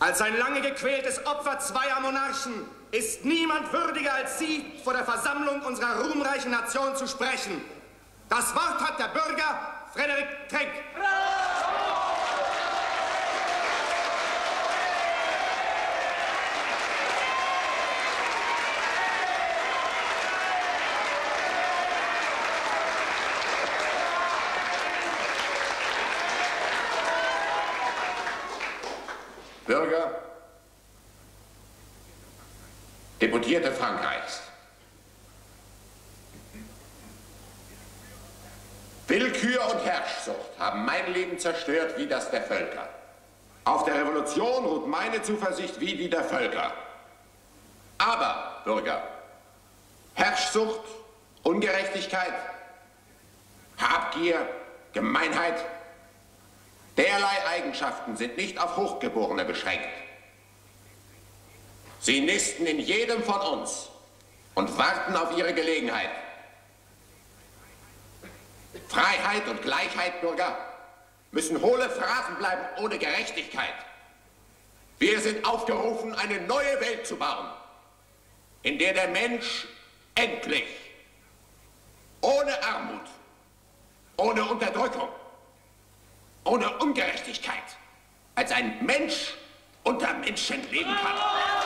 Als ein lange gequältes Opfer zweier Monarchen ist niemand würdiger als Sie, vor der Versammlung unserer ruhmreichen Nation zu sprechen. Das Wort hat der Bürger Frederik Trenk. Bürger, Deputierte Frankreichs. Willkür und Herrschsucht haben mein Leben zerstört wie das der Völker. Auf der Revolution ruht meine Zuversicht wie die der Völker. Aber, Bürger, Herrschsucht, Ungerechtigkeit, Habgier, Gemeinheit, derlei Eigenschaften sind nicht auf Hochgeborene beschränkt. Sie nisten in jedem von uns und warten auf ihre Gelegenheit. Freiheit und Gleichheit, Bürger, müssen hohle Phrasen bleiben ohne Gerechtigkeit. Wir sind aufgerufen, eine neue Welt zu bauen, in der der Mensch endlich ohne Armut, ohne Unterdrückung, ohne Ungerechtigkeit als ein Mensch unter Menschen leben kann.